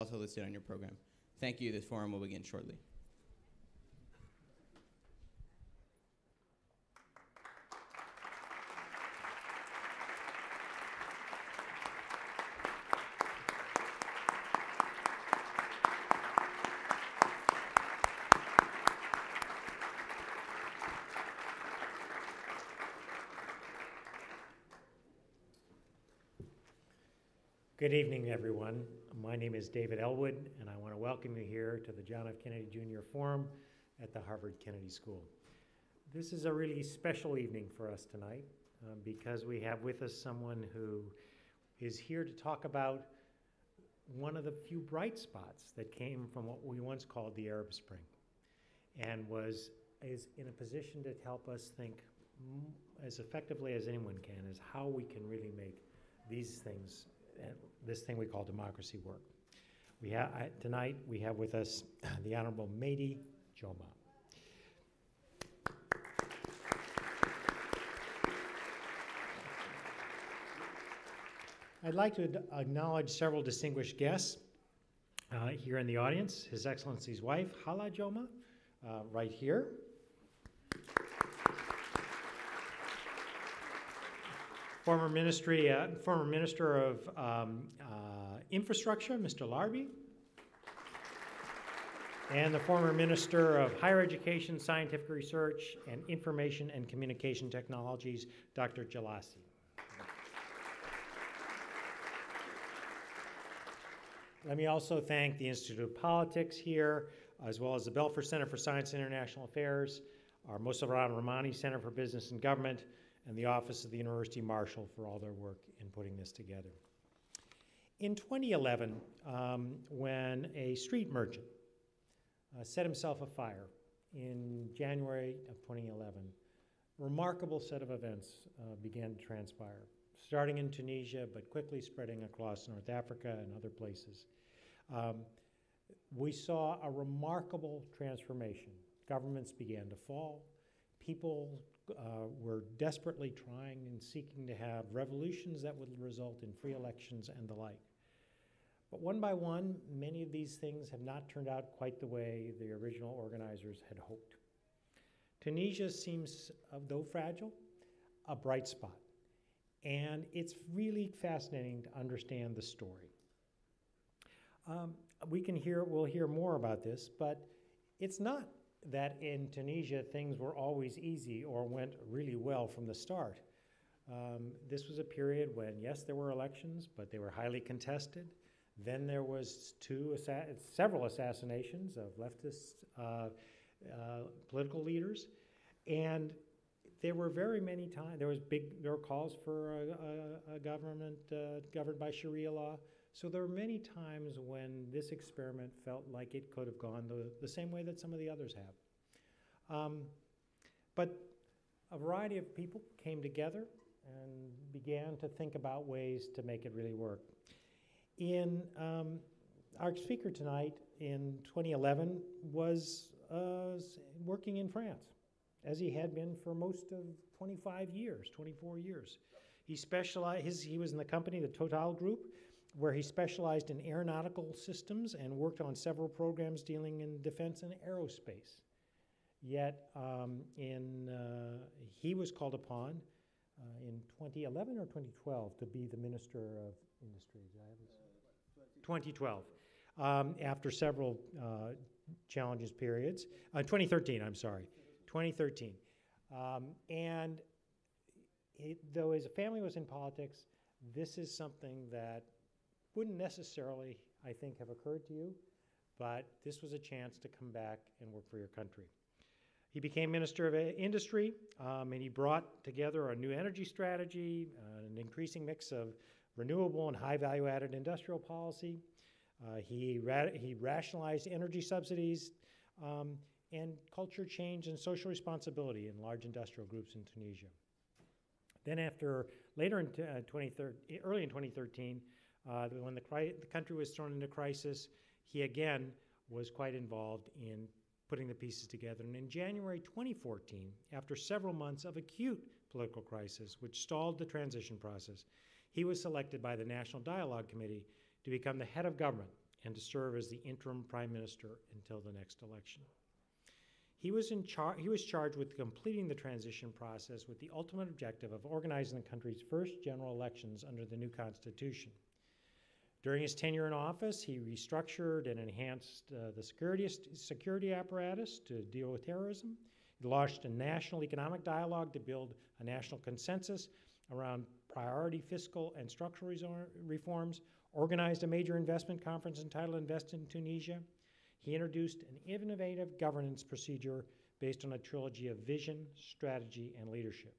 also listed on your program. Thank you. This forum will begin shortly. Good evening, everyone. My name is David Ellwood, and I want to welcome you here to the John F. Kennedy Jr. Forum at the Harvard Kennedy School. This is a really special evening for us tonight um, because we have with us someone who is here to talk about one of the few bright spots that came from what we once called the Arab Spring and was is in a position to help us think as effectively as anyone can is how we can really make these things this thing we call democracy work. We have, tonight we have with us the Honorable Mehdi Jomaa. I'd like to acknowledge several distinguished guests uh, here in the audience. His Excellency's wife, Hala Jomaa, uh, right here. Former ministry, uh, former minister of um, uh, infrastructure, Mr. Larbi, and the former minister of higher education, scientific research, and information and communication technologies, Dr. Jelassi. Let me also thank the Institute of Politics here, as well as the Belfer Center for Science and International Affairs, our Mossavar Rahmani Center for Business and Government, and the Office of the University Marshal for all their work in putting this together. In 2011, um, when a street merchant uh, set himself afire in January of 2011, a remarkable set of events uh, began to transpire, starting in Tunisia but quickly spreading across North Africa and other places. Um, we saw a remarkable transformation. Governments began to fall, people uh, were desperately trying and seeking to have revolutions that would result in free elections and the like. But one by one, many of these things have not turned out quite the way the original organizers had hoped. Tunisia seems, uh, though fragile, a bright spot. And it's really fascinating to understand the story. Um, we can hear, we'll hear more about this, but it's not that in Tunisia things were always easy or went really well from the start. Um, this was a period when, yes, there were elections, but they were highly contested. Then there was two, assa several assassinations of leftist uh, uh, political leaders, and there were very many times. There was big. There were calls for a, a, a government uh, governed by Sharia law. So there were many times when this experiment felt like it could have gone the, the same way that some of the others have. Um, but a variety of people came together and began to think about ways to make it really work. In um, our speaker tonight in 2011 was uh, working in France, as he had been for most of 25 years, 24 years. He specialized, his, he was in the company, the Total Group, where he specialized in aeronautical systems and worked on several programs dealing in defense and aerospace. Yet, um, in, uh, he was called upon uh, in 2011 or 2012 to be the Minister of Industry. 2012. Um, after several uh, challenges periods, uh, 2013, I'm sorry, 2013. Um, and though his family was in politics, this is something that wouldn't necessarily, I think, have occurred to you, but this was a chance to come back and work for your country. He became Minister of Industry, um, and he brought together a new energy strategy, uh, an increasing mix of renewable and high value added industrial policy. Uh, he, ra he rationalized energy subsidies um, and culture change and social responsibility in large industrial groups in Tunisia. Then, after later in uh, early in 2013, uh, when the, the country was thrown into crisis, he again was quite involved in putting the pieces together. And in January 2014, after several months of acute political crisis, which stalled the transition process, he was selected by the National Dialogue Committee to become the head of government and to serve as the interim prime minister until the next election. He was, in char- he was charged with completing the transition process with the ultimate objective of organizing the country's first general elections under the new constitution. During his tenure in office, he restructured and enhanced uh, the security, security apparatus to deal with terrorism. He launched a national economic dialogue to build a national consensus around priority fiscal and structural reforms, organized a major investment conference entitled Invest in Tunisia. He introduced an innovative governance procedure based on a trilogy of vision, strategy, and leadership.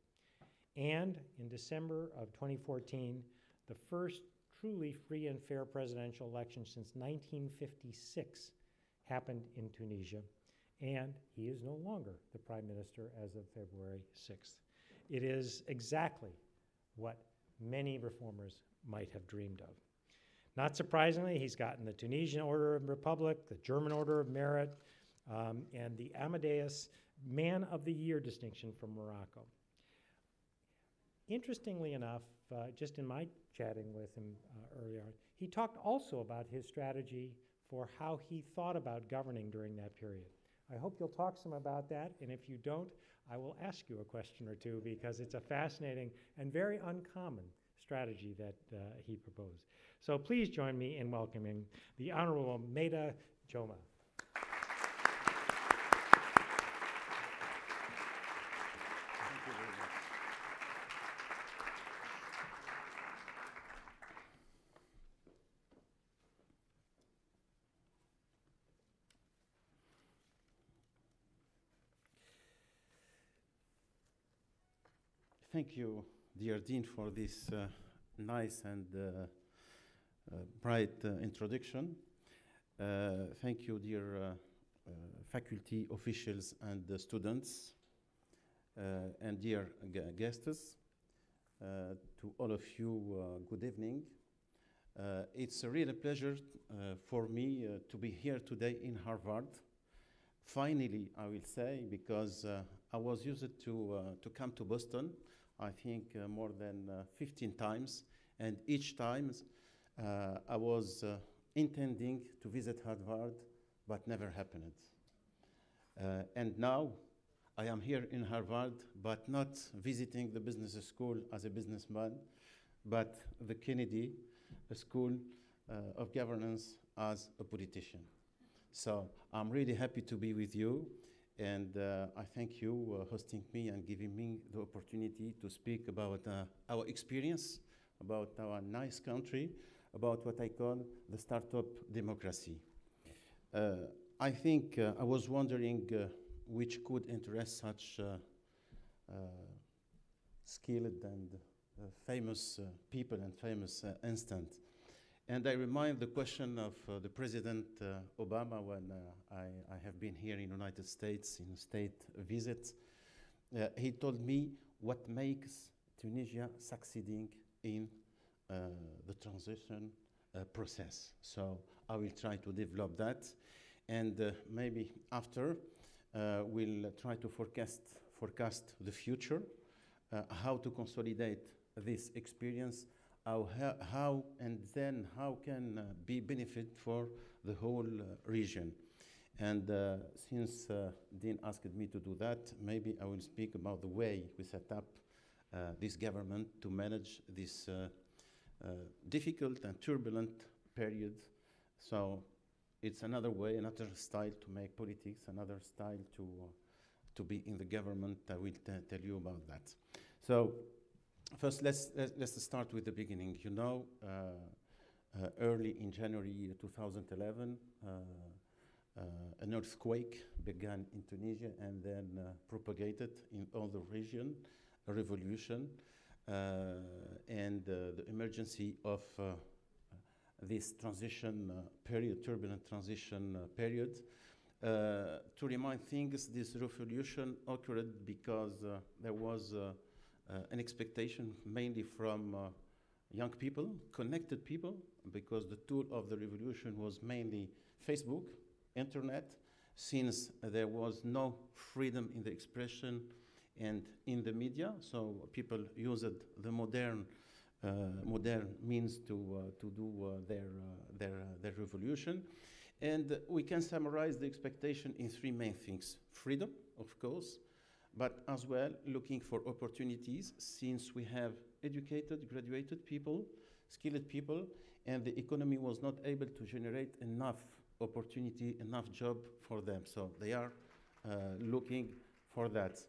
And in December of 2014, the first truly free and fair presidential election since 1956 happened in Tunisia, and he is no longer the prime minister as of February 6th. It is exactly what many reformers might have dreamed of. Not surprisingly, he's gotten the Tunisian Order of Republic, the German Order of Merit, um, and the Amadeus Man of the Year distinction from Morocco. Interestingly enough, uh, just in my chatting with him uh, earlier, he talked also about his strategy for how he thought about governing during that period. I hope you'll talk some about that, and if you don't, I will ask you a question or two because it's a fascinating and very uncommon strategy that uh, he proposed. So please join me in welcoming the Honorable Mehdi Jomaa. Thank you, dear Dean, for this uh, nice and uh, uh, bright uh, introduction. Uh, thank you, dear uh, faculty officials and students, and dear guests. to all of you, good evening. it's a real pleasure for me to be here today in Harvard finally, I will say, because uh, I was used to, uh, to come to Boston, I think uh, more than 15 times, and each time uh, I was uh, intending to visit Harvard, but never happened. Uh, and now I am here in Harvard, but not visiting the business school as a businessman, but the Kennedy School uh, of Governance as a politician. So I'm really happy to be with you, and uh, I thank you uh, hosting me and giving me the opportunity to speak about our experience, about our nice country, about what I call the startup democracy. Uh, I think uh, I was wondering uh, which could interest such uh, uh, skilled and uh, famous people and famous instant. And I remind the question of the President Obama when I, I, have been here in the United States in a state visit. he told me what makes Tunisia succeeding in uh, the transition uh, process. So I will try to develop that. And uh, maybe after, we'll try to forecast, forecast the future, how to consolidate this experience how, how, and then how can uh, be benefit for the whole uh, region. And uh, since Dean asked me to do that, maybe I will speak about the way we set up this government to manage this uh, difficult and turbulent period. So it's another way, another style to make politics, another style to, uh, to be in the government. I will tell you about that. So first, let's, let's start with the beginning. You know, uh, uh, early in January 2011, uh, uh, an earthquake began in Tunisia and then propagated in all the region, a revolution. Uh, and uh, the emergency of uh, this transition period, turbulent transition period. to remind things, this revolution occurred because there was an expectation mainly from young people, connected people, because the tool of the revolution was mainly Facebook, internet, since there was no freedom in the expression and in the media. So people used the modern uh, modern means to, uh, to do uh, their, uh, their, uh, their revolution. And we can summarize the expectation in three main things freedom, of course, but as well looking for opportunities since we have educated, graduated people, skilled people, and the economy was not able to generate enough opportunity, enough job for them. So they are uh, looking for that.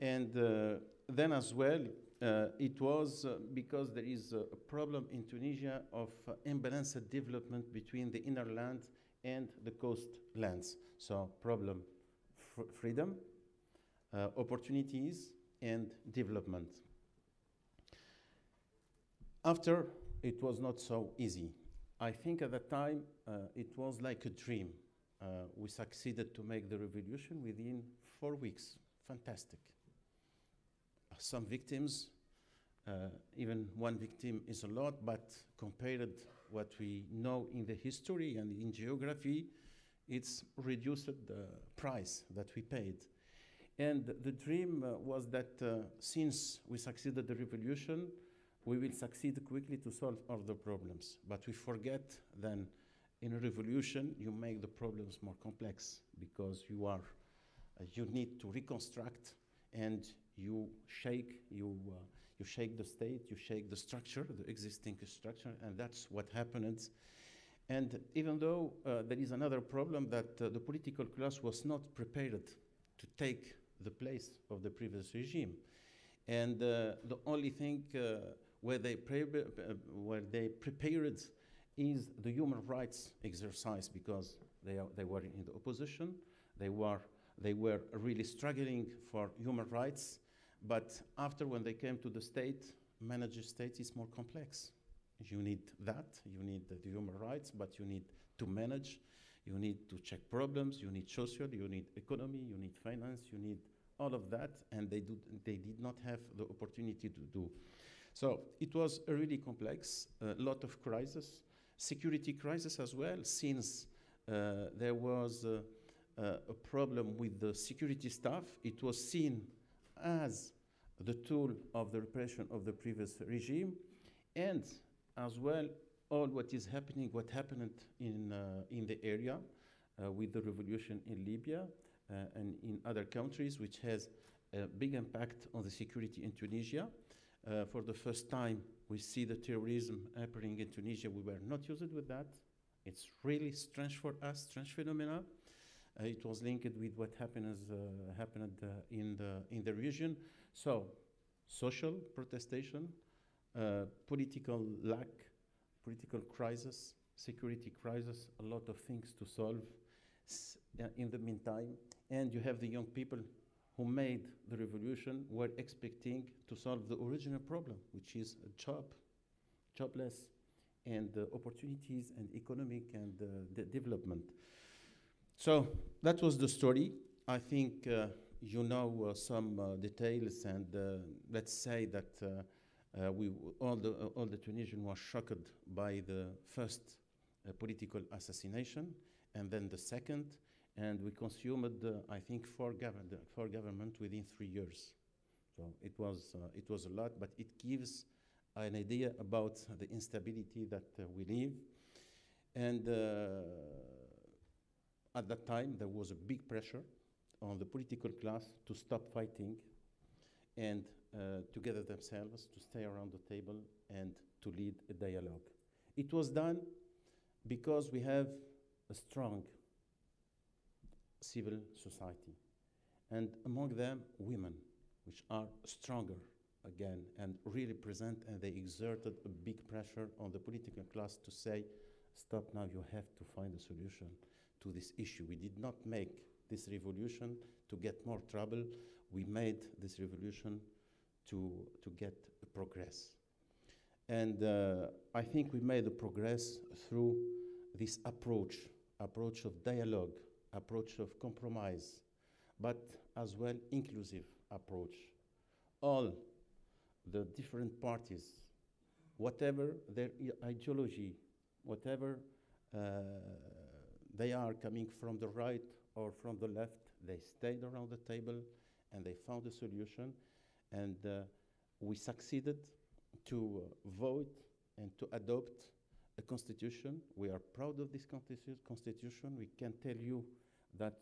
And uh, then as well, uh, it was uh, because there is a problem in Tunisia of uh, imbalanced development between the inner land and the coast lands. So problem, fr- freedom, uh, opportunities, and development. After, it was not so easy. I think at that time uh, it was like a dream. Uh, we succeeded to make the revolution within four weeks. Fantastic. Some victims, uh, even one victim is a lot, but compared what we know in the history and in geography, it's reduced the price that we paid. And the dream uh, was that uh, since we succeeded the revolution, we will succeed quickly to solve all the problems. But we forget then in a revolution, you make the problems more complex because you are, uh, you need to reconstruct and you shake, you, uh, you shake the state, you shake the structure, the existing structure, and that's what happened. And even though uh, there is another problem that uh, the political class was not prepared to take the place of the previous regime. And uh, the only thing uh, where they, uh, where they prepared is the human rights exercise because they, are, they were in the opposition, they were, they were really struggling for human rights, but after when they came to the state, manage state is more complex. You need that, you need the human rights, but you need to manage, you need to check problems, you need social, you need economy, you need finance, you need all of that, and they, do, they did not have the opportunity to do. So it was a really complex, a lot of crisis, security crisis as well, since uh, there was uh, uh, a problem with the security staff. It was seen as the tool of the repression of the previous regime, and as well all what is happening, what happened in, uh, in the area uh, with the revolution in Libya uh, and in other countries, which has a big impact on the security in Tunisia. For the first time, we see the terrorism happening in Tunisia. We were not used with that. It's really strange for us, strange phenomena. Uh, it was linked with what happened, as, uh, happened uh, in, the, in the region. So, social protestation, political lack, political crisis, security crisis, a lot of things to solve uh, in the meantime. And you have the young people who made the revolution were expecting to solve the original problem, which is a job, jobless, and uh, opportunities and economic and uh, de- development. So that was the story. I think uh, you know uh, some uh, details, and let's say that uh, we all the uh, all the Tunisians were shocked by the first uh, political assassination, and then the second, and we consumed uh, I think four govern four government within three years. So it was uh, it was a lot, but it gives an idea about the instability that uh, we live, and. At that time, there was a big pressure on the political class to stop fighting and uh, to gather themselves, to stay around the table, and to lead a dialogue. It was done because we have a strong civil society, and among them, women, which are stronger again and really present, and they exerted a big pressure on the political class to say, Stop now, you have to find a solution to this issue. We did not make this revolution to get more trouble. We made this revolution to, to get progress. And uh, I think we made the progress through this approach, approach of dialogue, approach of compromise, but as well inclusive approach. All the different parties, whatever their ideology, whatever uh, they are coming from the right or from the left, they stayed around the table and they found a solution. And uh, we succeeded to uh, vote and to adopt a constitution. We are proud of this constitution. We can tell you that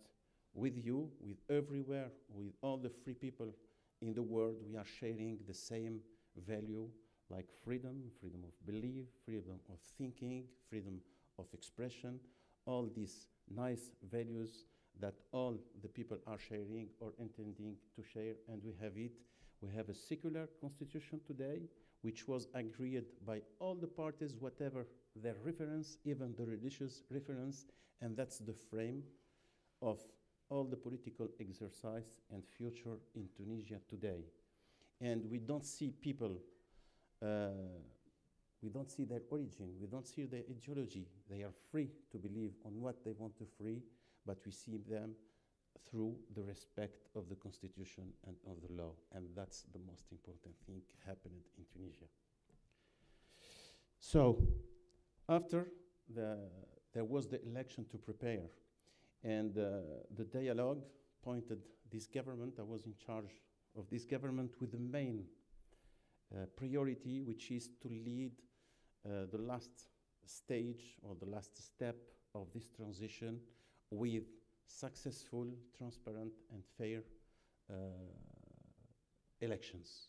with you, with everywhere, with all the free people in the world, we are sharing the same value like freedom, freedom of belief, freedom of thinking, freedom of expression, all these nice values that all the people are sharing or intending to share, and we have it. We have a secular constitution today, which was agreed by all the parties, whatever their reference, even the religious reference, and that's the frame of all the political exercise and future in Tunisia today. And we don't see people, uh, we don't see their origin, we don't see their ideology. They are free to believe on what they want to free, but we see them through the respect of the constitution and of the law. And that's the most important thing happening in Tunisia. So, after the, there was the election to prepare, and uh, the dialogue pointed this government, I was in charge of this government with the main uh, priority, which is to lead uh, the last stage or the last step of this transition with successful, transparent, and fair uh, elections.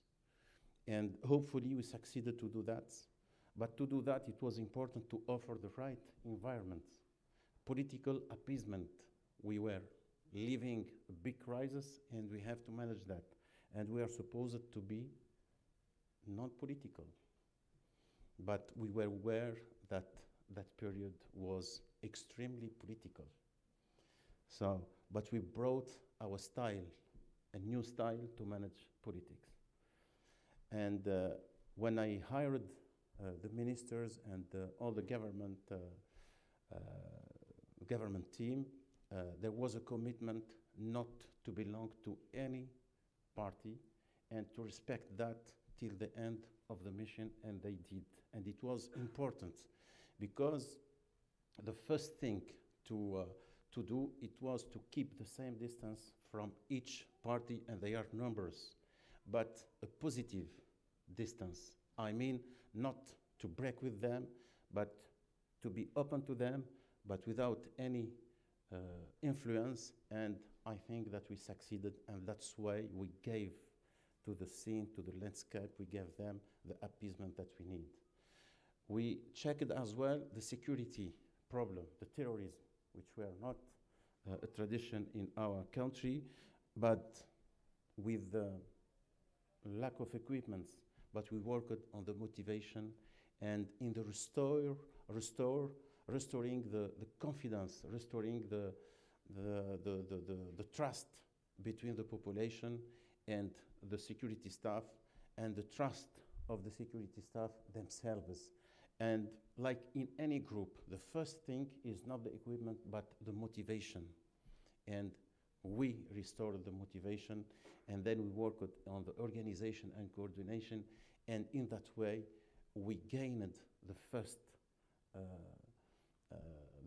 And hopefully, we succeeded to do that. But to do that, it was important to offer the right environment. Political appeasement. We were living a big crisis, and we have to manage that. And we are supposed to be not political. But we were aware that that period was extremely political. So, but we brought our style, a new style to manage politics. And uh, when I hired uh, the ministers and uh, all the government uh, uh, government team, uh, there was a commitment not to belong to any party and to respect that till the end of the mission, and they did. And it was important because the first thing to, to do it was to keep the same distance from each party, and they are numbers, but a positive distance. I mean, not to break with them, but to be open to them, but without any uh, influence. And I think that we succeeded, and that's why we gave to the scene, to the landscape, we gave them the appeasement that we need. We checked as well the security problem, the terrorism, which were not uh, a tradition in our country, but with the lack of equipments. But we worked on the motivation and in the restore, restore, restoring the, the confidence, restoring the, the, the, the, the, the trust between the population and the security staff and the trust of the security staff themselves. And like in any group, the first thing is not the equipment but the motivation. And we restored the motivation and then we worked on the organization and coordination. And in that way, we gained the first, uh, uh,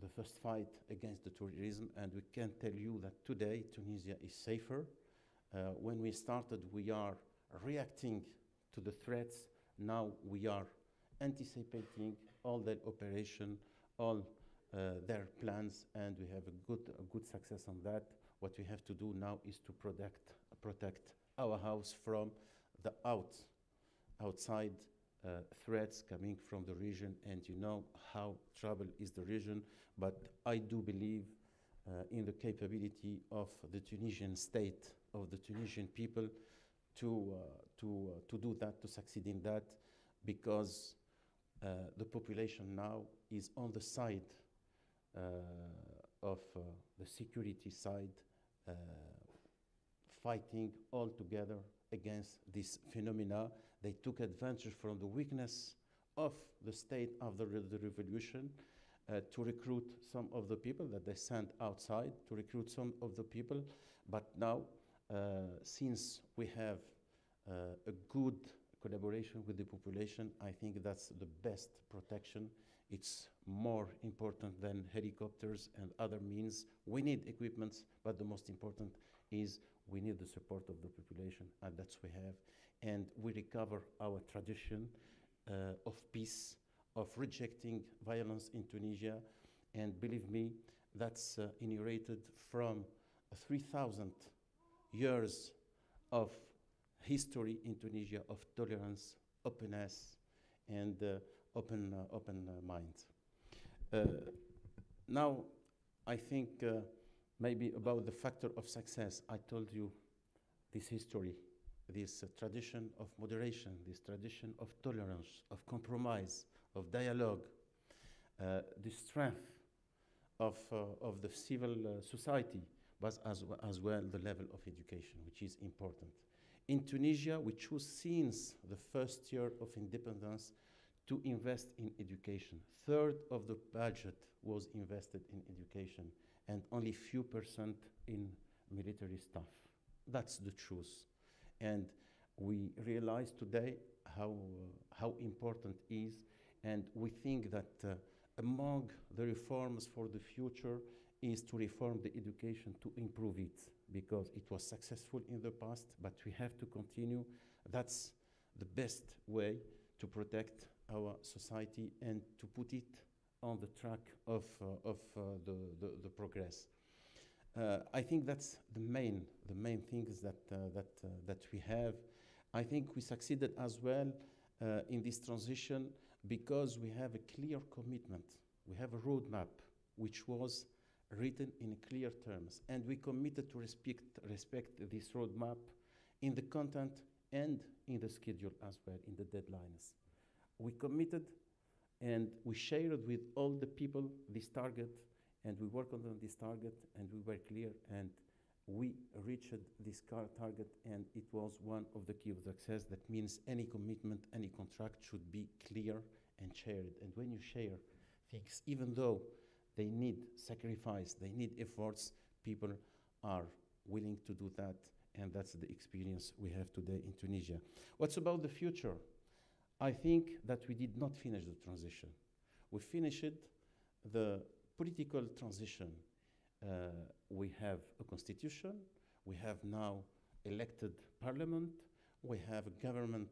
the first fight against the terrorism. And we can tell you that today Tunisia is safer. Uh, when we started, we are reacting to the threats. Now we are anticipating all their operation, all uh, their plans, and we have a good, a good success on that. What we have to do now is to protect, protect our house from the out, outside uh, threats coming from the region, and you know how trouble is the region. But I do believe uh, in the capability of the Tunisian state, of the Tunisian people, to uh, to uh, to do that, to succeed in that, because uh, the population now is on the side uh, of uh, the security side, fighting all together against this phenomena. They took advantage from the weakness of the state after the, the revolution uh, to recruit some of the people that they sent outside, to recruit some of the people. But now, uh, since we have uh, a good collaboration with the population, I think that's the best protection It's more important than helicopters and other means. We need equipments, but the most important is we need the support of the population, and that's we have. And we recover our tradition uh, of peace, of rejecting violence in Tunisia. And believe me, that's uh, inaugurated from 3,000 years of history in Tunisia of tolerance, openness, and uh, open, uh, open uh, mind. Uh, now, I think uh, maybe about the factor of success. I told you this history, this uh, tradition of moderation, this tradition of tolerance, of compromise, of dialogue, the strength of, of the civil society, but as, as well the level of education, which is important. In Tunisia, we choose since the first year of independence to invest in education. Third of the budget was invested in education, and only few percent in military staff. That's the truth. And we realize today how, uh, how important is, and we think that uh, among the reforms for the future is to reform the education to improve it because it was successful in the past, but we have to continue. That's the best way to protect our society and to put it on the track of, uh, of uh, the, the, the progress. Uh, I think that's the main, the main things that, uh, that, uh, that we have. I think we succeeded as well uh, in this transition because we have a clear commitment. We have a roadmap which was written in clear terms, and we committed to respect, respect this roadmap in the content and in the schedule as well, in the deadlines. We committed and we shared with all the people this target, and we worked on this target, and we were clear, and we reached this car target, and it was one of the key of success. That means any commitment, any contract should be clear and shared. And when you share things, even though they need sacrifice, they need efforts, people are willing to do that, and that's the experience we have today in Tunisia. What's about the future? I think that we did not finish the transition. We finished the political transition. Uh, we have a constitution, we have now elected parliament, we have a government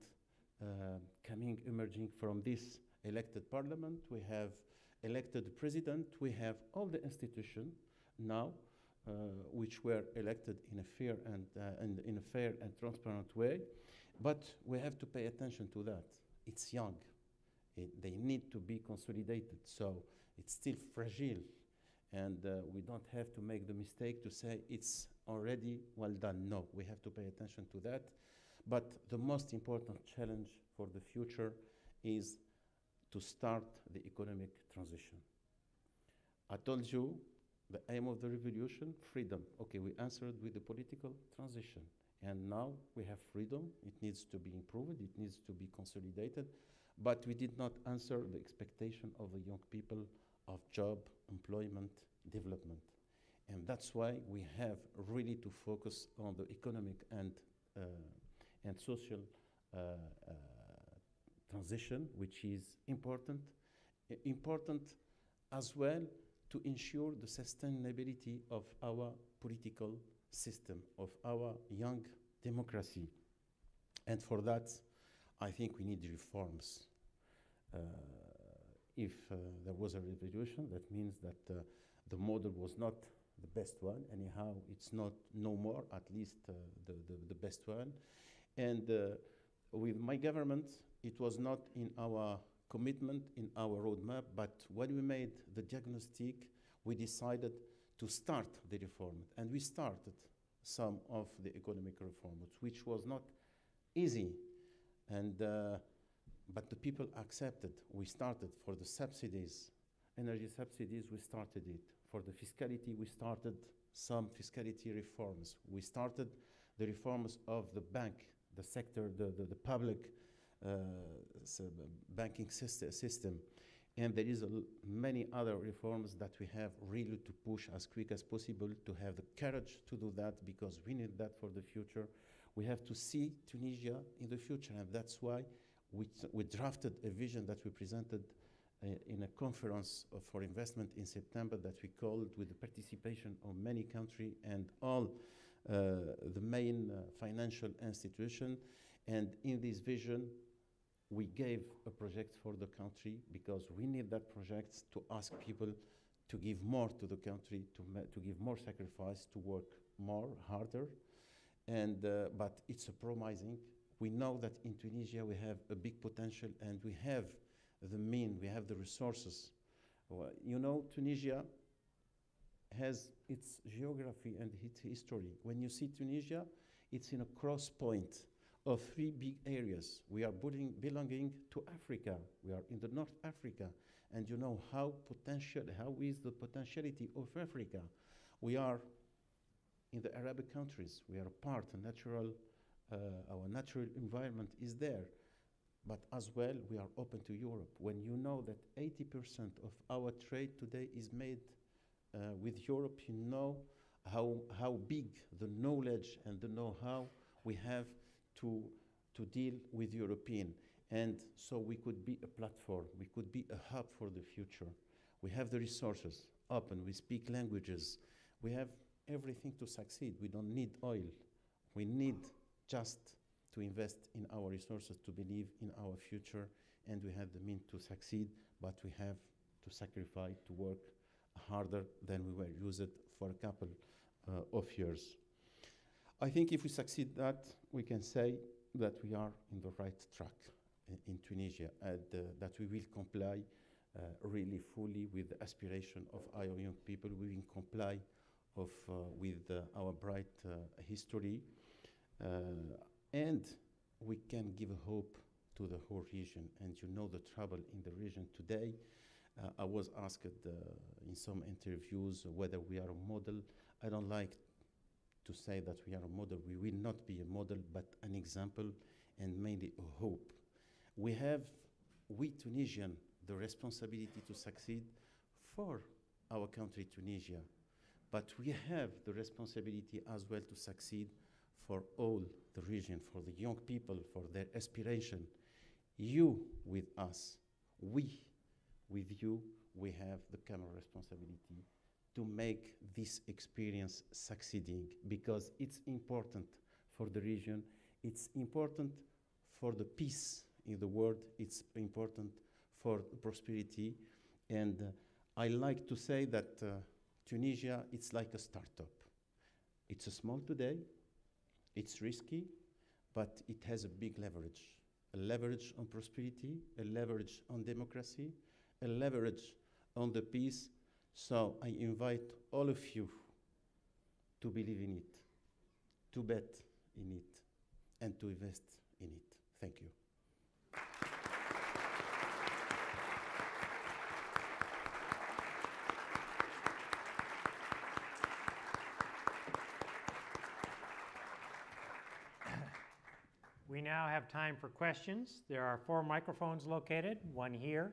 uh, coming, emerging from this elected parliament, we have elected president, we have all the institutions now uh, which were elected in a fair and, uh, in a fair and transparent way, but we have to pay attention to that it's young. It, they need to be consolidated. So it's still fragile. And uh, we don't have to make the mistake to say it's already well done. No, we have to pay attention to that. But the most important challenge for the future is to start the economic transition. I told you the aim of the revolution freedom. Okay, we answered with the political transition. And now we have freedom. It needs to be improved, it needs to be consolidated. But we did not answer the expectation of the young people of job, employment, development. And that's why we have really to focus on the economic and, uh, and social uh, uh, transition, which is important. Important as well to ensure the sustainability of our political system, of our young democracy. And for that, I think we need reforms. Uh, if uh, there was a revolution, that means that uh, the model was not the best one. Anyhow, it's not no more, at least uh, the, the, the best one. And uh, with my government, it was not in our commitment, in our roadmap, but when we made the diagnostic, we decided to start the reform. And we started some of the economic reforms, which was not easy. And, uh, but the people accepted. We started for the subsidies, energy subsidies, we started it. For the fiscality, we started some fiscality reforms. We started the reforms of the bank, the sector, the, the, the public banking system. And there is many other reforms that we have really to push as quick as possible to have the courage to do that because we need that for the future. We have to see Tunisia in the future, and that's why we, we drafted a vision that we presented uh, in a conference for investment in September that we called with the participation of many countries and all uh, the main uh, financial institution. And in this vision, we gave a project for the country because we need that project to ask people to give more to the country, to, to give more sacrifice, to work more, harder. And, uh, but it's promising. We know that in Tunisia we have a big potential and we have the mean, we have the resources. Well, you know, Tunisia has its geography and its history. When you see Tunisia, it's in a cross point of three big areas. We are belonging, to Africa. We are in the North Africa. And you know how potential, how is the potentiality of Africa? We are in the Arabic countries. We are part, natural, uh, our natural environment is there. But as well, we are open to Europe. When you know that 80% of our trade today is made uh, with Europe, you know how, how big the knowledge and the know-how we have to, to deal with European. And so we could be a platform, we could be a hub for the future. We have the resources open, we speak languages, we have everything to succeed. We don't need oil. We need just to invest in our resources, to believe in our future, and we have the means to succeed, but we have to sacrifice, to work harder than we were used for a couple uh, of years. I think if we succeed that, we can say that we are in the right track in, in Tunisia and uh, that we will comply uh, really fully with the aspiration of our young people. We will comply of, uh, with uh, our bright uh, history uh, and we can give hope to the whole region. And you know the trouble in the region today. Uh, I was asked uh, in some interviews whether we are a model. I don't like to say that we are a model. We will not be a model, but an example and mainly a hope. We have, we Tunisian, the responsibility to succeed for our country, Tunisia. But we have the responsibility as well to succeed for all the region, for the young people, for their aspiration. You with us, we with you, we have the common responsibility to make this experience succeeding because it's important for the region, it's important for the peace in the world, it's important for prosperity. And uh, I like to say that uh, Tunisia, it's like a startup. It's a small today, it's risky, but it has a big leverage. A leverage on prosperity, a leverage on democracy, a leverage on the peace. So I invite all of you to believe in it, to bet in it, and to invest in it. Thank you. We now have time for questions. There are four microphones located, one here,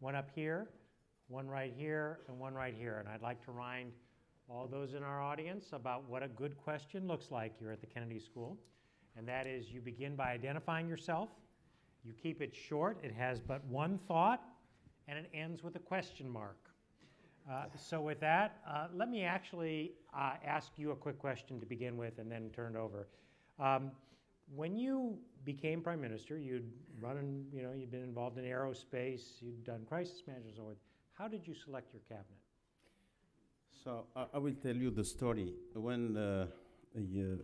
one up here, one right here, and one right here. And I'd like to remind all those in our audience about what a good question looks like here at the Kennedy School. And that is you begin by identifying yourself, you keep it short, it has but one thought, and it ends with a question mark. Uh, so with that, uh, let me actually uh, ask you a quick question to begin with and then turn it over. Um, when you became prime minister, you'd run, you know, you'd been involved in aerospace, you'd done crisis management, and so forth. How did you select your cabinet? So I, I will tell you the story. When uh,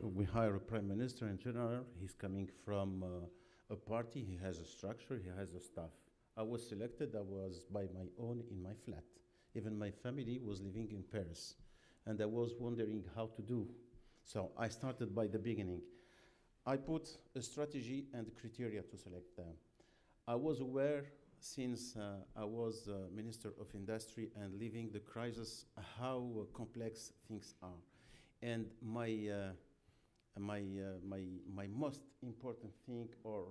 we hire a prime minister in general, he's coming from uh, a party, he has a structure, he has a staff. I was selected, I was by my own in my flat. Even my family was living in Paris. And I was wondering how to do. So I started by the beginning. I put a strategy and criteria to select them. I was aware since uh, I was uh, Minister of Industry and living the crisis how uh, complex things are. And my, uh, my, uh, my, my most important thing or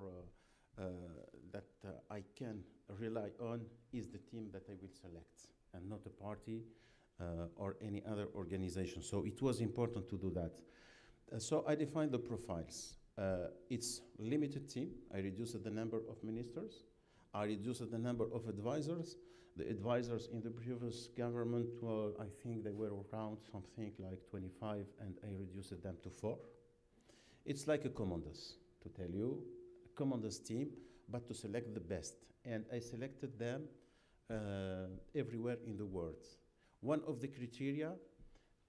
that I can rely on is the team that I will select and not a party or any other organization. So it was important to do that. So I defined the profiles. Uh, it's limited team. I reduced the number of ministers. I reduced the number of advisors. The advisors in the previous government were, I think they were around something like 25, and I reduced them to four. It's like a commandos, to tell you, a commandos team, but to select the best. And I selected them uh, everywhere in the world. One of the criteria,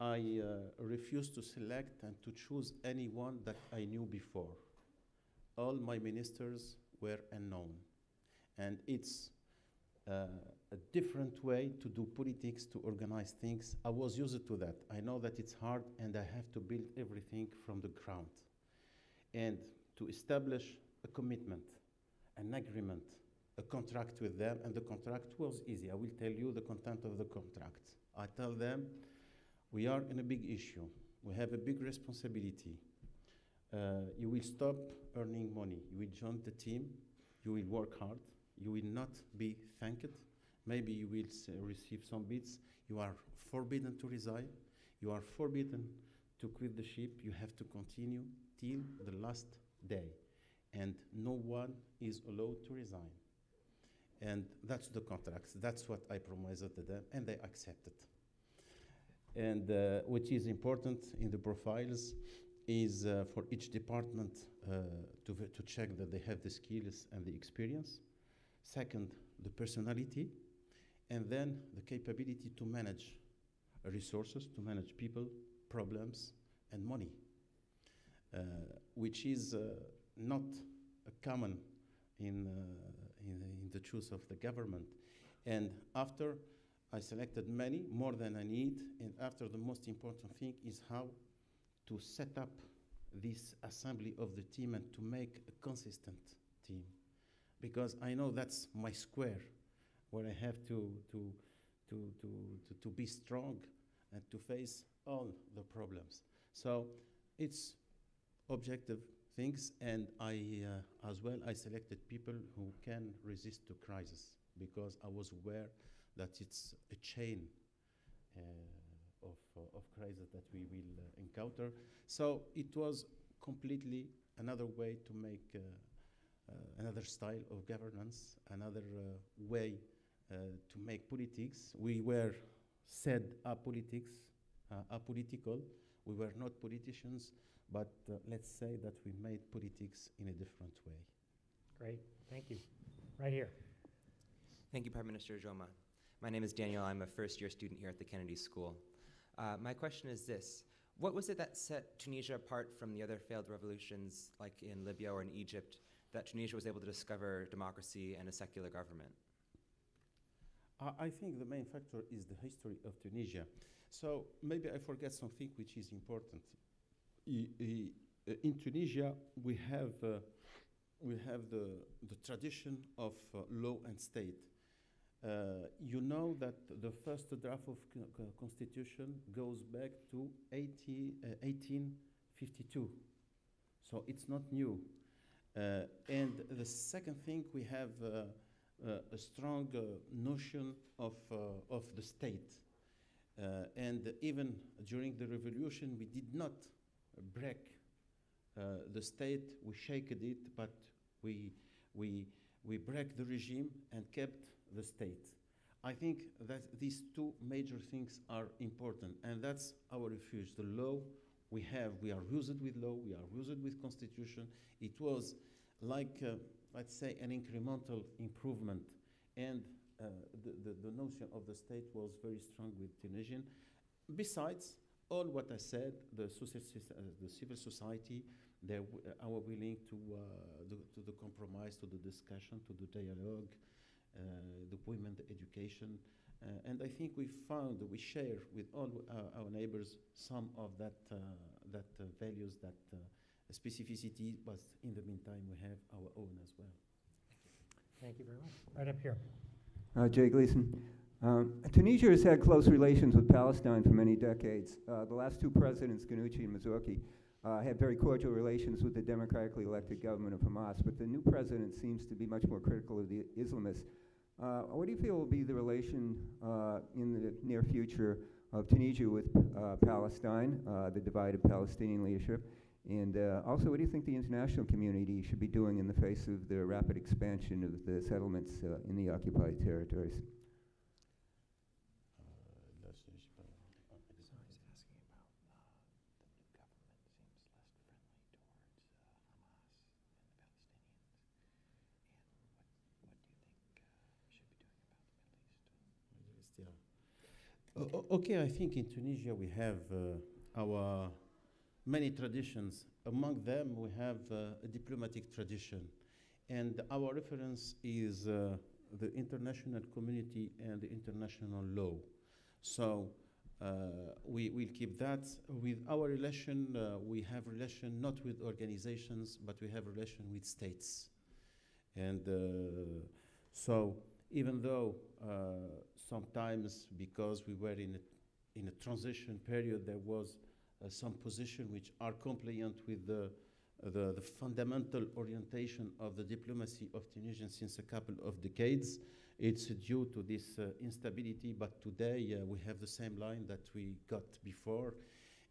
I uh, refused to select and to choose anyone that I knew before. All my ministers were unknown. And it's uh, a different way to do politics, to organize things. I was used to that. I know that it's hard and I have to build everything from the ground. And to establish a commitment, an agreement, a contract with them, and the contract was easy. I will tell you the content of the contract. I tell them, we are in a big issue. We have a big responsibility. Uh, you will stop earning money. You will join the team. You will work hard. You will not be thanked. Maybe you will receive some bits. You are forbidden to resign. You are forbidden to quit the ship. You have to continue till the last day. And no one is allowed to resign. And that's the contracts. That's what I promised to them, and they accepted. And uh, which is important in the profiles is uh, for each department uh, to, to check that they have the skills and the experience. Second, the personality. And then the capability to manage resources, to manage people, problems, and money, uh, which is uh, not common in, uh, in, in the choice of the government. And after I selected many, more than I need, and after the most important thing is how to set up this assembly of the team and to make a consistent team. Because I know that's my square where I have to, to, to, to, to, to be strong and to face all the problems. So it's objective things, and I, uh, as well, I selected people who can resist to crisis because I was aware that it's a chain uh, of, uh, of crisis that we will uh, encounter. So it was completely another way to make uh, another style of governance, another uh, way uh, to make politics. We were said apolitics, uh, apolitical. We were not politicians, but uh, let's say that we made politics in a different way. Great, thank you. Right here. Thank you, Prime Minister Jomaa. My name is Daniel. I'm a first year student here at the Kennedy School. Uh, my question is this What was it that set Tunisia apart from the other failed revolutions, like in Libya or in Egypt, that Tunisia was able to discover democracy and a secular government? I, think the main factor is the history of Tunisia. So maybe I forget something which is important. Uh, in Tunisia, we have, uh, we have the, the tradition of uh, law and state. Uh, you know that the first draft of co- co- constitution goes back to 80, uh, 1852. So it's not new. Uh, and the second thing, we have uh, uh, a strong notion of, of the state. And even during the revolution, we did not break the state, we shaked it, but we, we, we break the regime and kept the state. I think that these two major things are important, and that's our refuge. The law we have, we are used with law, we are used with constitution. It was like, uh, let's say, an incremental improvement, and uh, the, the, the notion of the state was very strong with Tunisian. Besides all what I said, the, soci- soci- uh, the civil society, they uh, are willing to, uh, the, to the compromise, to the discussion, to the dialogue, uh, the women, the education. Uh, and I think we found, we share with all uh, our neighbors some of that, uh, that uh, values, that uh, specificity, but in the meantime, we have our own as well. Thank you very much. Right up here. Uh, Jay Gleason. Um, Tunisia has had close relations with Palestine for many decades. Uh, the last two presidents, Ghannouchi and Marzouki, uh, had very cordial relations with the democratically elected government of Hamas, but the new president seems to be much more critical of the Islamists. Uh, what do you feel will be the relation uh, in the near future of Tunisia with uh, Palestine, the divided Palestinian leadership? And also, what do you think the international community should be doing in the face of the rapid expansion of the settlements in the occupied territories? Okay, I think in Tunisia we have uh, our many traditions. Among them, we have uh, a diplomatic tradition. And our reference is uh, the international community and the international law. So uh, we will keep that. With our relation, uh, we have relation not with organizations, but we have relation with states. And uh, so even though uh, sometimes because we were in a, in a transition period, there was uh, some position which are compliant with the, the, the fundamental orientation of the diplomacy of Tunisia since a couple of decades. It's due to this uh, instability, but today uh, we have the same line that we got before,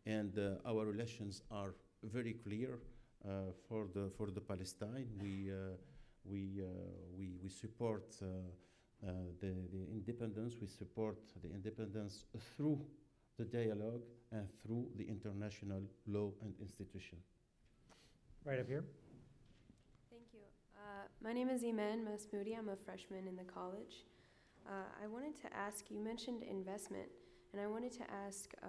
and uh, our relations are very clear uh, for the for the Palestine. We uh, we, uh, we we support the, the independence. We support the independence through the dialogue and through the international law and institution. Right up here. Thank you. Uh, my name is Iman Masmoudi. I'm a freshman in the college. Uh, I wanted to ask you mentioned investment, and I wanted to ask uh,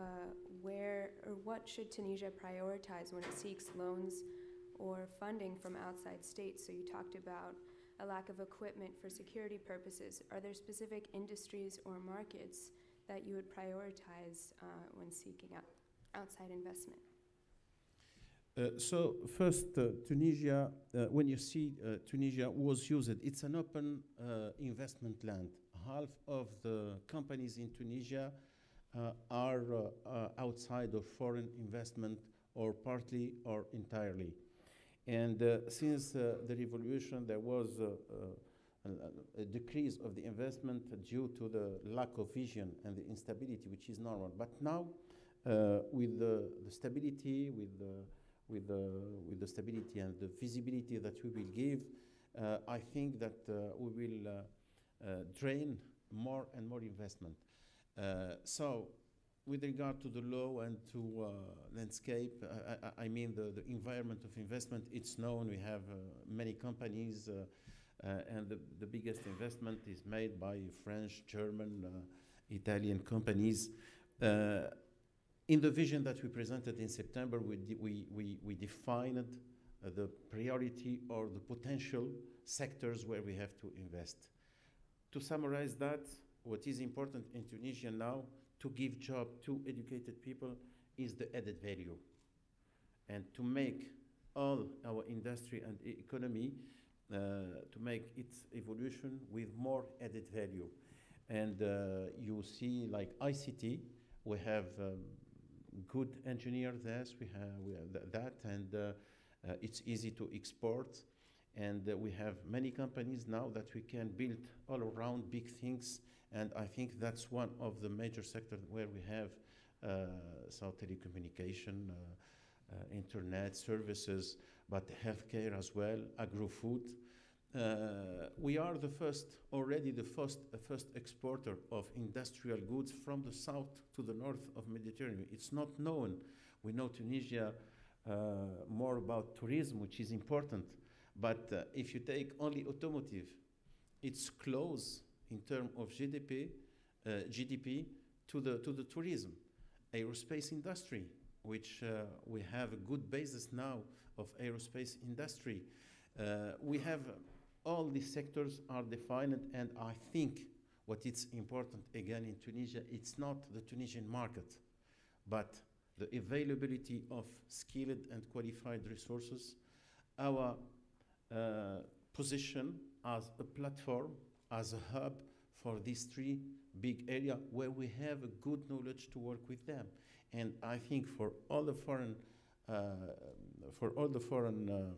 where or what should Tunisia prioritize when it seeks loans or funding from outside states? So you talked about a lack of equipment for security purposes. Are there specific industries or markets that you would prioritize uh, when seeking out outside investment? Uh, so first, uh, Tunisia, uh, when you see uh, Tunisia was used, it's an open uh, investment land. Half of the companies in Tunisia are outside of foreign investment or partly or entirely. And uh, since uh, the revolution, there was uh, a, a decrease of the investment due to the lack of vision and the instability, which is normal. But now, uh, with the, the stability, with the with the, with the stability and the visibility that we will give, uh, I think that uh, we will uh, uh, drain more and more investment. Uh, so, with regard to the law and to uh, landscape, I, I, I mean the, the environment of investment, it's known. We have uh, many companies, uh, and the, the biggest investment is made by French, German, Italian companies. In the vision that we presented in September, we, we, we, we defined uh, the priority or the potential sectors where we have to invest. To summarize that, what is important in Tunisia now to give job to educated people is the added value. And to make all our industry and economy, uh, to make its evolution with more added value. And uh, you see like ICT, we have um, good engineers there. We have, we have th- that, and uh, uh, it's easy to export. And we have many companies now that we can build all around big things. And I think that's one of the major sectors where we have uh, so telecommunication, uh, uh, internet services, but healthcare as well, agro-food. Uh, we are the first, already the first, uh, first exporter of industrial goods from the south to the north of Mediterranean. It's not known. We know Tunisia uh, more about tourism, which is important. But uh, if you take only automotive, it's close in terms of GDP, uh, GDP to the to the tourism, aerospace industry, which uh, we have a good basis now of aerospace industry. Uh, we have all these sectors are defined, and I think what is important again in Tunisia, it's not the Tunisian market, but the availability of skilled and qualified resources, our uh, position as a platform, as a hub for these three big areas where we have a good knowledge to work with them. And I think for all the foreign, uh, for all the foreign um,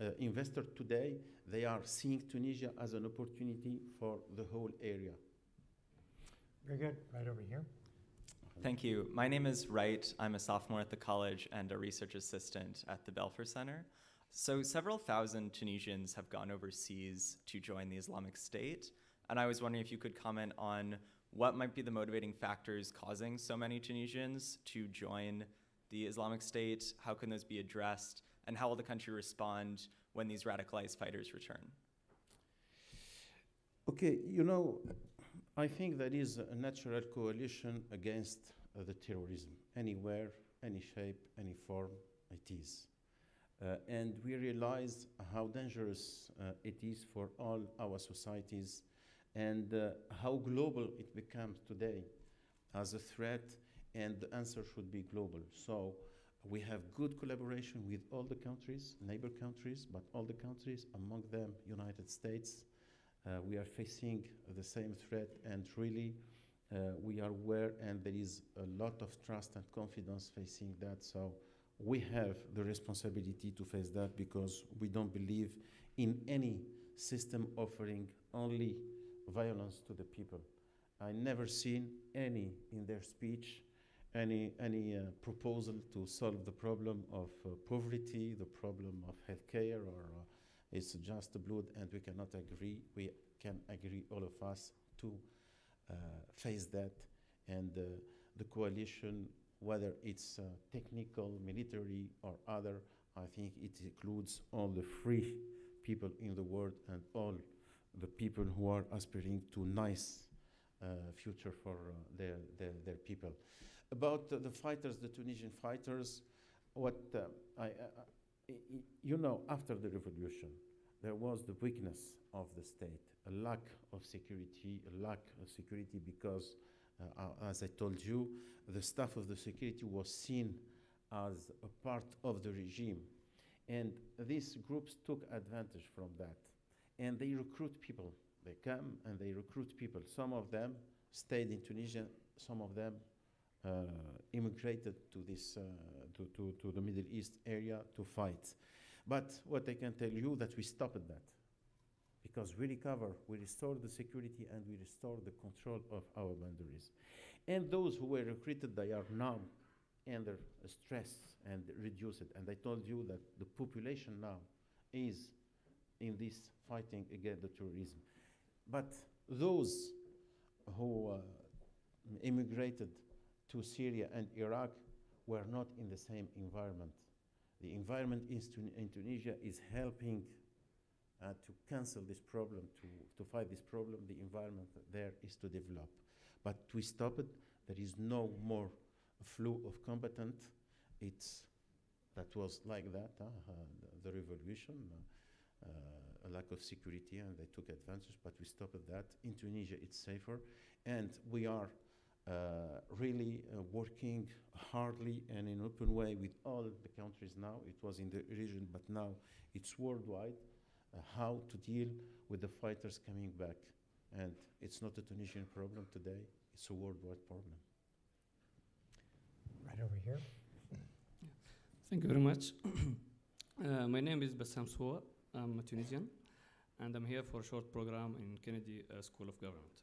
uh, investors today, they are seeing Tunisia as an opportunity for the whole area. Very good. Right over here. Thank you. My name is Wright. I'm a sophomore at the college and a research assistant at the Belfer Center. So, several thousand Tunisians have gone overseas to join the Islamic State, and I was wondering if you could comment on what might be the motivating factors causing so many Tunisians to join the Islamic State? How can those be addressed? And how will the country respond when these radicalized fighters return? Okay, you know, I think there is a natural coalition against uh, the terrorism, anywhere, any shape, any form it is. Uh, and we realize how dangerous uh, it is for all our societies and uh, how global it becomes today as a threat, and the answer should be global. So we have good collaboration with all the countries, neighbor countries, but all the countries, among them United States. Uh, we are facing the same threat, and really, uh, we are aware, and there is a lot of trust and confidence facing that. So we have the responsibility to face that because we don't believe in any system offering only violence to the people. I never seen any in their speech any any uh, proposal to solve the problem of uh, poverty, the problem of healthcare, or uh, it's just blood, and we cannot agree. We can agree, all of us, to uh, face that, and uh, the coalition, whether it's uh, technical, military, or other, I think it includes all the free people in the world and all the people who are aspiring to nice uh, future for uh, their, their, their people. About uh, the fighters, the Tunisian fighters, what uh, I, I, I, you know, after the revolution, there was the weakness of the state, a lack of security, a lack of security because, uh, uh, as I told you, the staff of the security was seen as a part of the regime. And these groups took advantage from that and they recruit people. They come and they recruit people. Some of them stayed in Tunisia, some of them uh, immigrated to, this, uh, to, to, to the Middle East area to fight. But what I can tell you that we stopped that because we recover, we restore the security and we restore the control of our boundaries. And those who were recruited, they are now under stress and reduced. And I told you that the population now is in this fighting against the terrorism. But those who uh, immigrated to Syria and Iraq were not in the same environment. The environment in, in Tunisia is helping uh, to cancel this problem, to, to fight this problem. The environment there is to develop. But we stop it. There is no more flow of combatant. It's that was like that, uh, the, revolution. Uh, a lack of security and they took advantage, but we stopped that. In Tunisia, it's safer. And we are uh, really uh, working hardly and in open way with all the countries now. It was in the region, but now it's worldwide. Uh, how to deal with the fighters coming back. And it's not a Tunisian problem today, it's a worldwide problem. Right over here. Thank you very much. uh, my name is Bassam Soua. I'm a Tunisian, and I'm here for a short program in Kennedy uh, School of Government.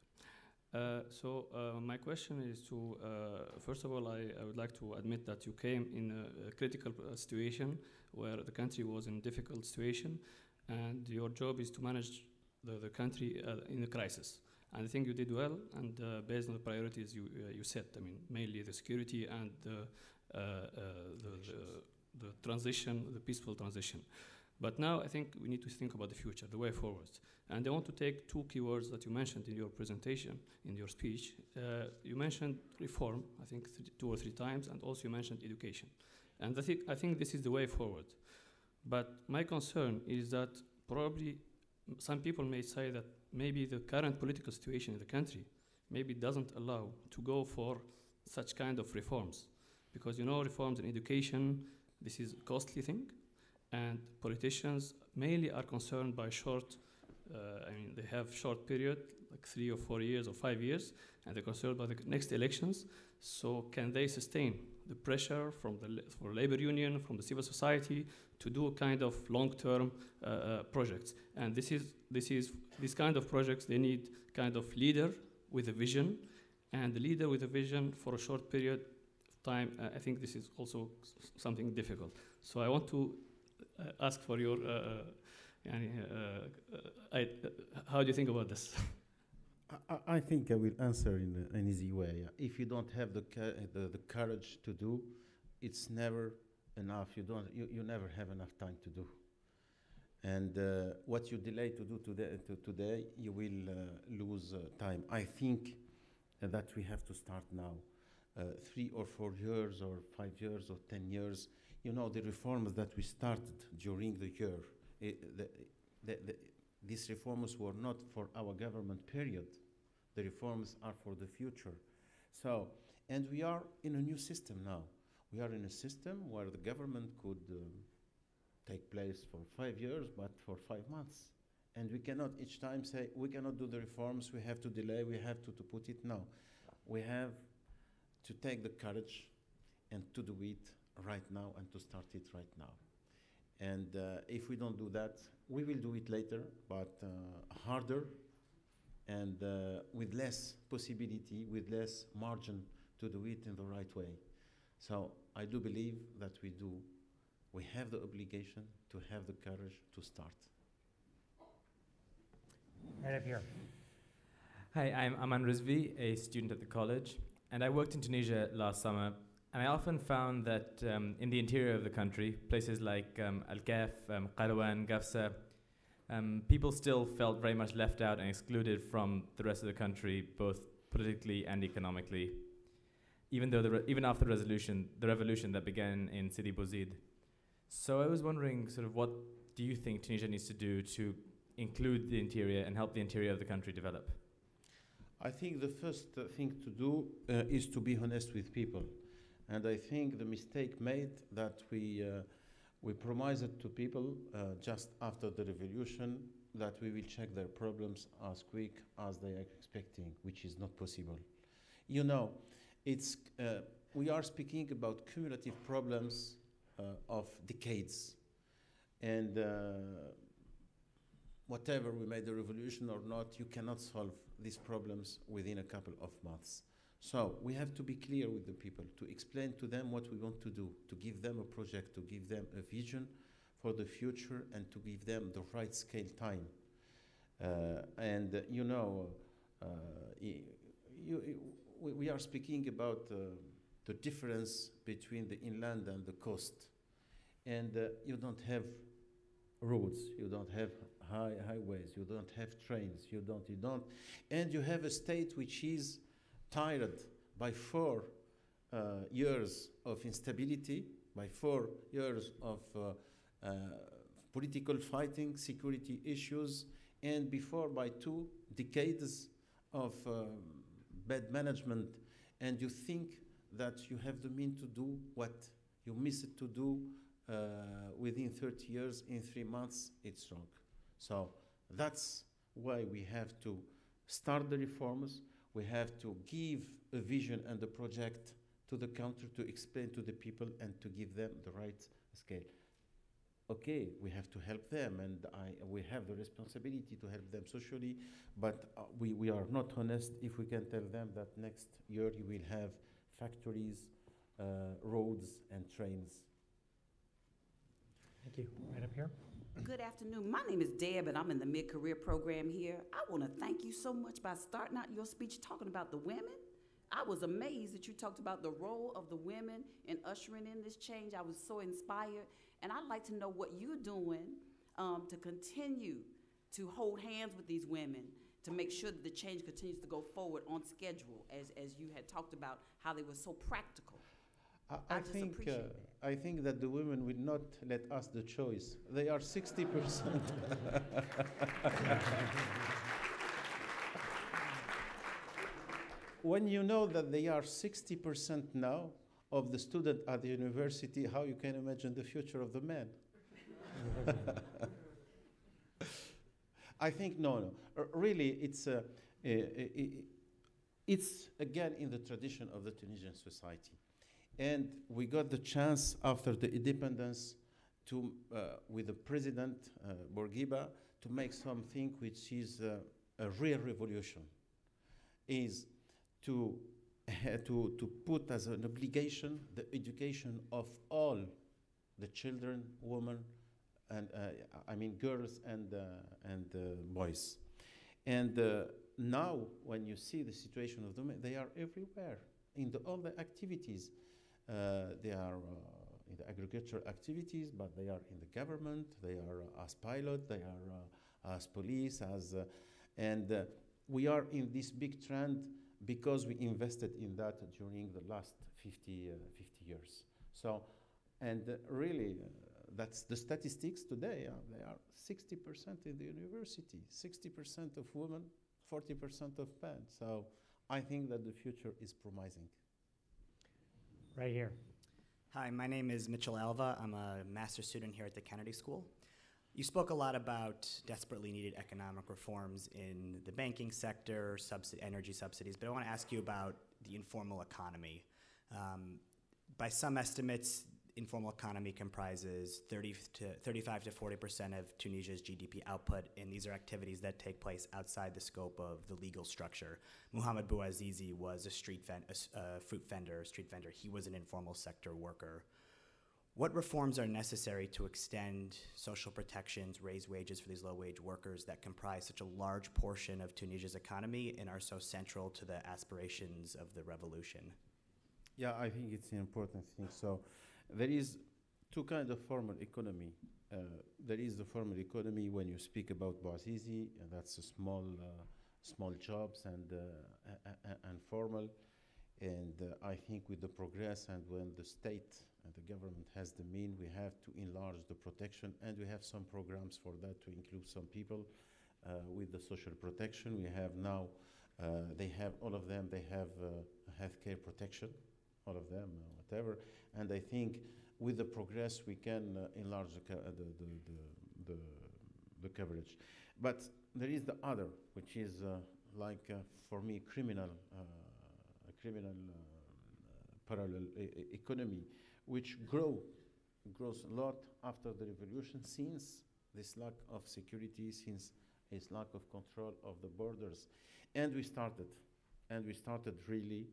Uh, so uh, my question is to, uh, first of all, I, I, would like to admit that you came in a, a critical uh, situation where the country was in a difficult situation, and your job is to manage the, the country uh, in a crisis. And I think you did well, and based on the priorities you, you set, I mean, mainly the security and the, the, the, the transition, the peaceful transition. But now I think we need to think about the future, the way forward. And I want to take two keywords that you mentioned in your presentation, in your speech. Uh, you mentioned reform, I think two or three times, and also you mentioned education. And I think, I think this is the way forward. But my concern is that probably some people may say that maybe the current political situation in the country maybe doesn't allow to go for such kind of reforms. Because you know, reforms in education, this is a costly thing, and politicians mainly are concerned by short, uh, I mean, they have short period, like three or four years or five years, and they're concerned about the next elections. So can they sustain the pressure from the for labor union, from the civil society, to do kind of long-term uh, uh, projects. And this is this is this kind of projects they need kind of leader with a vision, and the leader with a vision for a short period of time. Uh, I think this is also something difficult. So I want to uh, ask for your. Uh, uh, I, how do you think about this? I- think I will answer in a- an easy way. If you don't have the, the, the courage to do, it's never enough. You, don't, you, you never have enough time to do. And uh, what you delay to do today, to today you will uh, lose uh, time. I think that we have to start now. Uh, three or four years, or five years, or ten years. You know, the reforms that we started during the year, i the, the, the, these reforms were not for our government period. The reforms are for the future. So, and we are in a new system now. We are in a system where the government could um, take place for five years, but for five months. And we cannot each time say, we cannot do the reforms, we have to delay, we have to, to put it. No. We have to take the courage and to do it right now and to start it right now. And uh, if we don't do that, we will do it later, but uh, harder and uh, with less possibility, with less margin to do it in the right way. So I do believe that we do, we have the obligation to have the courage to start. Right up here. Hi, I'm Aman Rizvi, a student at the college, and I worked in Tunisia last summer. And I often found that um, in the interior of the country, places like um, Al Kaf, um, Kairouan, Gafsa, um, people still felt very much left out and excluded from the rest of the country, both politically and economically. Even though the even after the resolution, the revolution that began in Sidi Bouzid. So I was wondering, sort of, what do you think Tunisia needs to do to include the interior and help the interior of the country develop? I think the first uh, thing to do uh, is to be honest with people. And I think the mistake made that we, uh, we promised to people uh, just after the revolution that we will check their problems as quick as they are expecting, which is not possible. You know, it's, uh, we are speaking about cumulative problems uh, of decades. And uh, whatever we made the revolution or not, you cannot solve these problems within a couple of months. So we have to be clear with the people, to explain to them what we want to do, to give them a project, to give them a vision for the future, and to give them the right scale time. Uh, and uh, you know, uh, you, you, we, are speaking about uh, the difference between the inland and the coast. And uh, you don't have roads, you don't have high highways, you don't have trains, you don't, you don't, and you have a state which is tired by four uh, years of instability, by four years of uh, uh, political fighting, security issues, and before by two decades of um, bad management, and you think that you have the means to do what you miss it to do uh, within 30 years in three months, it's wrong. So that's why we have to start the reforms. We have to give a vision and a project to the country to explain to the people and to give them the right scale. Okay, we have to help them, and I, we have the responsibility to help them socially, but uh, we, we are not honest if we can tell them that next year you will have factories, uh, roads, and trains Thank you. Right up here. Good afternoon. My name is Deb, and I'm in the mid-career program here. I want to thank you so much by starting out your speech talking about the women. I was amazed that you talked about the role of the women in ushering in this change. I was so inspired, and I'd like to know what you're doing um, to continue to hold hands with these women to make sure that the change continues to go forward on schedule, as, as you had talked about how they were so practical. I, I think uh, I think that the women will not let us the choice. They are sixty percent. when you know that they are sixty percent now of the student at the university, how you can imagine the future of the men? I think no, no. R- really, it's uh, it's again in the tradition of the Tunisian society. And we got the chance after the independence to, uh, with the president uh, Bourguiba, to make something which is uh, a real revolution, is to, to, to put as an obligation the education of all the children, women, and uh, I mean girls and, uh, and uh, boys. And now, when you see the situation of them, they are everywhere in the, all the activities. Uh, they are uh, in the agricultural activities, but they are in the government. They are uh, as pilot. They are as police. As and we are in this big trend because we invested in that during the last 50, uh, 50 years. So, and uh, really, uh, that's the statistics today. They are 60% in the university, 60% of women, 40% of men. So, I think that the future is promising. Right here. Hi, my name is Mitchell Alva. I'm a master's student here at the Kennedy School. You spoke a lot about desperately needed economic reforms in the banking sector, energy subsidies, but I want to ask you about the informal economy. Um, by some estimates, informal economy comprises 30 to 35 to 40 percent of Tunisia's GDP output, and these are activities that take place outside the scope of the legal structure. Muhammad Bouazizi was a street ven- a fruit vendor, street vendor. He was an informal sector worker. What reforms are necessary to extend social protections, raise wages for these low wage workers that comprise such a large portion of Tunisia's economy and are so central to the aspirations of the revolution? Yeah, I think it's an important thing. So there is two kind of formal economy. Uh, there is the formal economy when you speak about Bouazizi, and that's a small, uh, small jobs and uh, and formal. And uh, I think with the progress and when the state and the government has the mean, we have to enlarge the protection, and we have some programs for that to include some people uh, with the social protection. We have now, they have all of them. They have healthcare protection all of them, whatever. And I think with the progress, we can uh, enlarge uh, the, the, the, the, the coverage. But there is the other, which is uh, like, uh, for me, criminal, uh, a criminal uh, parallel e- economy, which grow, grows a lot after the revolution, since this lack of security, since this lack of control of the borders. And we started, and we started really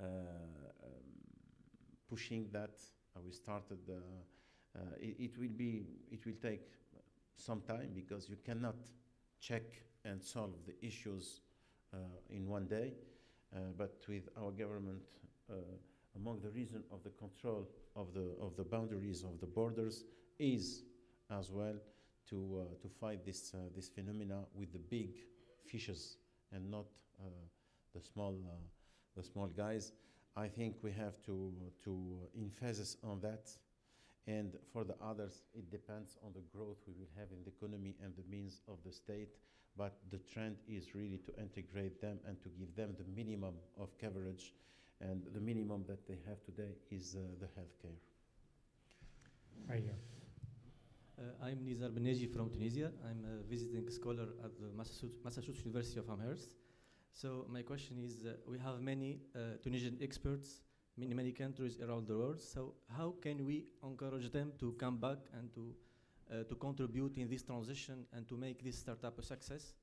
uh, um, pushing that. Uh, we started. Uh, it, it will be. It will take some time because you cannot check and solve the issues uh, in one day. But with our government, among the reason of the control of the of the boundaries of the borders is as well to uh, to fight this uh, this phenomena with the big fishes and not uh, the small the small guys. I think we have to to emphasis on that, and for the others, it depends on the growth we will have in the economy and the means of the state. But the trend is really to integrate them and to give them the minimum of coverage, and the minimum that they have today is uh, the healthcare. Right here. Uh, I'm Nizar Beneji from Tunisia. I'm a visiting scholar at the Massachusetts, Massachusetts University of Amherst. So my question is, uh, we have many uh, Tunisian experts in many countries around the world. So how can we encourage them to come back and to uh, to contribute in this transition and to make this startup a success?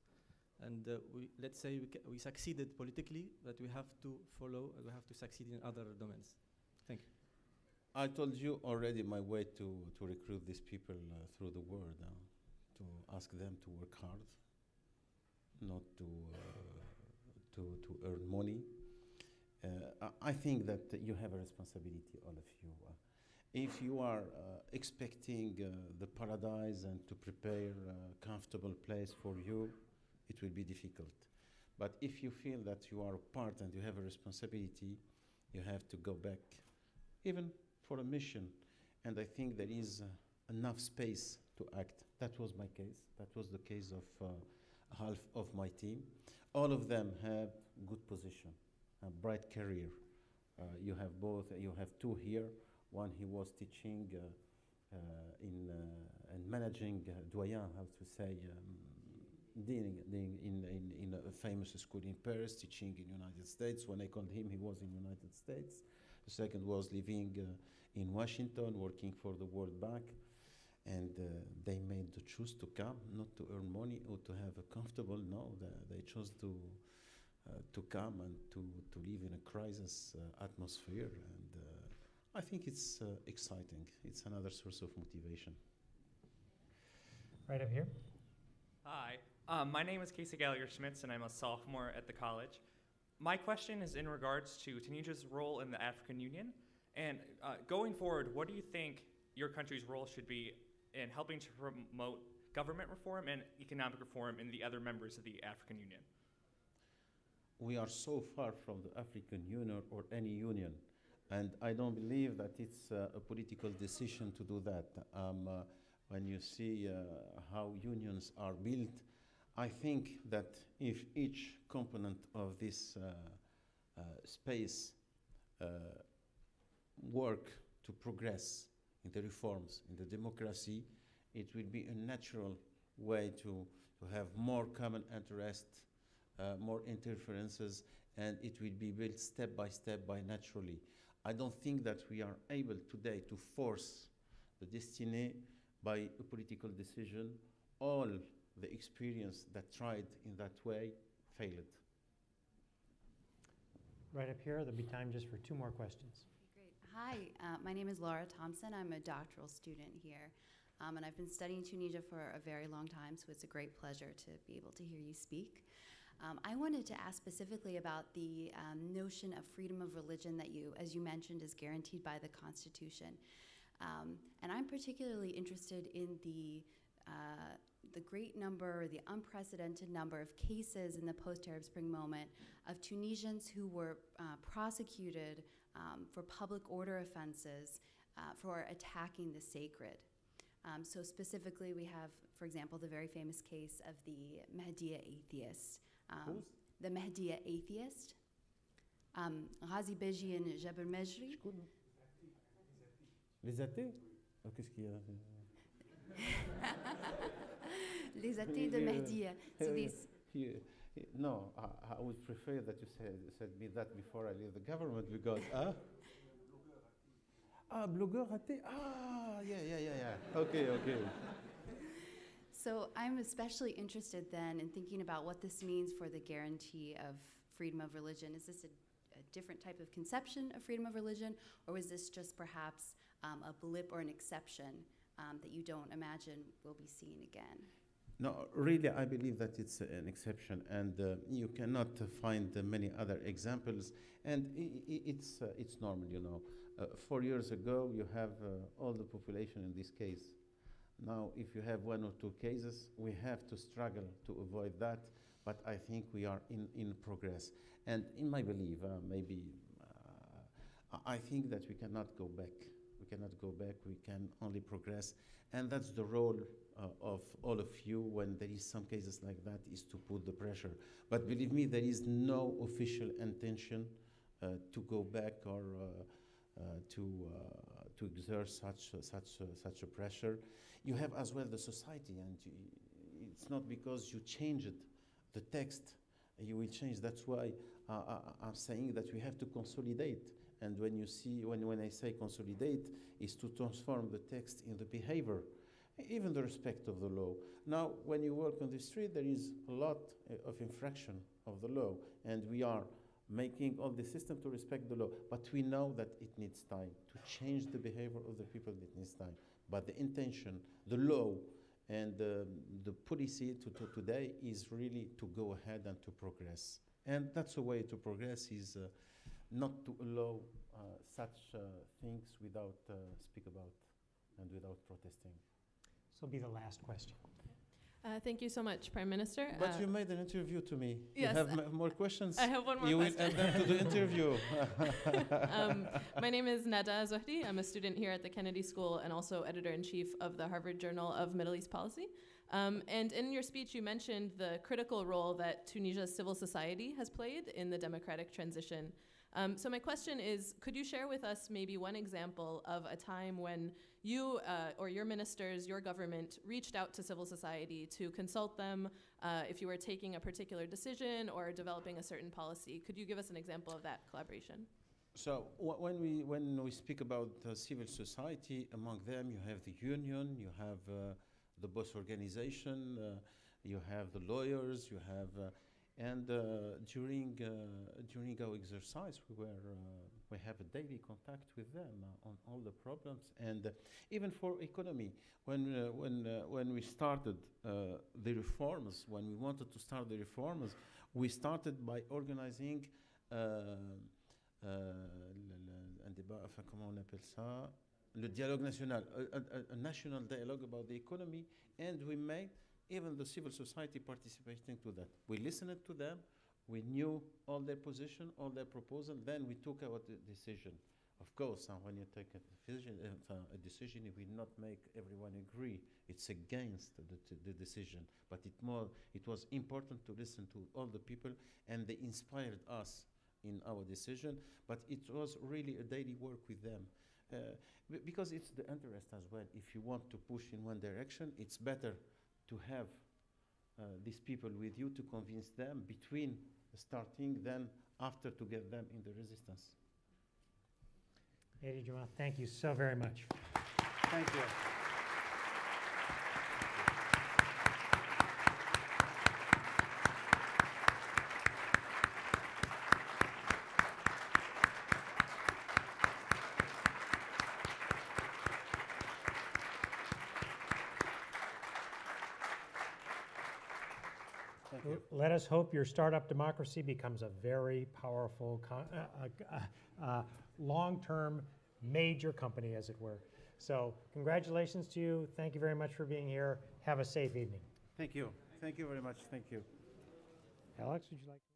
And uh, we, let's say we, we succeeded politically, but we have to follow, uh, we have to succeed in other domains. Thank you. I told you already my way to, to recruit these people uh, through the world, uh, to ask them to work hard, not to, to, to earn money. Uh, I think that you have a responsibility, all of you. Uh, if you are uh, expecting uh, the paradise and to prepare a comfortable place for you, it will be difficult. But if you feel that you are a part and you have a responsibility, you have to go back, even for a mission. And I think there is uh, enough space to act. That was my case. That was the case of uh, half of my team. All of them have good position, a bright career. Uh, you have both. You have two here. One he was teaching uh, uh, in uh, and managing uh, doyen, how to say, um, in, in, in a famous school in Paris, teaching in United States. When I called him, he was in United States. The second was living uh, in Washington, working for the World Bank. And uh, they made the choice to come, not to earn money or to have a comfortable. No, they, they chose to uh, to come and to, to live in a crisis uh, atmosphere. And uh, I think it's uh, exciting. It's another source of motivation. Right up here. Hi, um, my name is Casey Gallagher Schmitz, and I'm a sophomore at the college. My question is in regards to Tunisia's role in the African Union. And uh, going forward, what do you think your country's role should be in helping to promote government reform and economic reform in the other members of the African Union? We are so far from the African Union or any union, and I don't believe that it's uh, a political decision to do that. Um, uh, when you see uh, how unions are built, I think that if each component of this uh, uh, space uh, work to progress in the reforms, in the democracy, it will be a natural way to, to have more common interest, uh, more interferences, and it will be built step by step by naturally. I don't think that we are able today to force the destiny by a political decision. All the experience that tried in that way failed. Right up here, there'll be time just for two more questions. Hi, uh, my name is Laura Thompson. I'm a doctoral student here. Um, and I've been studying Tunisia for a very long time, so it's a great pleasure to be able to hear you speak. Um, I wanted to ask specifically about the um, notion of freedom of religion that you, as you mentioned, is guaranteed by the Constitution. Um, and I'm particularly interested in the uh, the great number, the unprecedented number of cases in the post-Arab Spring moment of Tunisians who were uh, prosecuted um, for public order offenses uh, for attacking the sacred. Um, so specifically, we have, for example, the very famous case of the Mahdiya atheist. Um, the Mahdiya atheist. Um, Ghazi Beji and Jabir Mejri. Les athées oh, Qu'est-ce qu'il y a Les athées de Mahdiya. So these. No, I, I, would prefer that you said, said me that before I leave the government because, ah? Ah, blogueur athée? Ah, yeah, yeah, yeah, yeah. Okay, okay. So I'm especially interested then in thinking about what this means for the guarantee of freedom of religion. Is this a, a different type of conception of freedom of religion, or was this just perhaps um, a blip or an exception um, that you don't imagine will be seen again? No, really, I believe that it's an exception, and uh, you cannot uh, find uh, many other examples. And it's uh, it's normal, you know. Uh, four years ago, you have uh, all the population in this case. Now, if you have one or two cases, we have to struggle to avoid that. But I think we are in in progress. And in my belief, maybe I think that we cannot go back. We cannot go back. We can only progress, and that's the role uh, of all of you when there is some cases like that is to put the pressure. But believe me, there is no official intention uh, to go back or uh, uh to uh, to exert such such such a pressure. You have as well the society, and you, it's not because you change it, the text, you will change. That's why I, I'm saying that we have to consolidate. And when you see, when, when I say consolidate, is to transform the text in the behavior even the respect of the law. Now, when you work on the street, there is a lot uh, of infraction of the law, and we are making all the system to respect the law. But we know that it needs time to change the behavior of the people. It needs time. But the intention, the law, and uh, the policy to, to today is really to go ahead and to progress. And that's a way to progress is uh, not to allow uh, such uh, things without uh, speak about and without protesting. This will be the last question. Uh, thank you so much, Prime Minister. But uh, you made an interview to me. Yes. You have more questions? I have one more you question. will end up to the interview. um, my name is Nada Zohdi. I'm a student here at the Kennedy School and also editor-in-chief of the Harvard Journal of Middle East Policy. Um, and in your speech, you mentioned the critical role that Tunisia's civil society has played in the democratic transition um, so my question is, could you share with us maybe one example of a time when you uh, or your ministers, your government, reached out to civil society to consult them uh, if you were taking a particular decision or developing a certain policy? Could you give us an example of that collaboration? So when we when we speak about uh, civil society, among them you have the union, you have uh, the boss organization, uh, you have the lawyers, you have uh, And uh, during uh, during our exercise, we were uh, we have a daily contact with them on all the problems, and uh, even for economy. When uh, when uh, when we started the reforms, when we wanted to start the reforms, we started by organizing. Un débat? Le dialogue national, a, a- a- a national dialogue about the economy, and we made even the civil society participating to that. We listened to them, we knew all their position, all their proposal, then we took our decision. Of course, uh, when you take a decision, uh, a decision, it will not make everyone agree. It's against the, the decision, but it more it was important to listen to all the people, and they inspired us in our decision. But it was really a daily work with them. Uh, because it's the interest as well. If you want to push in one direction, it's better to have uh, these people with you to convince them between starting than after to get them in the resistance. Mehdi Jomaa, thank you so very much. Thank you. Let us hope your startup democracy becomes a very powerful, co- uh, uh, uh, long-term, major company, as it were. So congratulations to you. Thank you very much for being here. Have a safe evening. Thank you. Thank you very much. Thank you. Alex, would you like?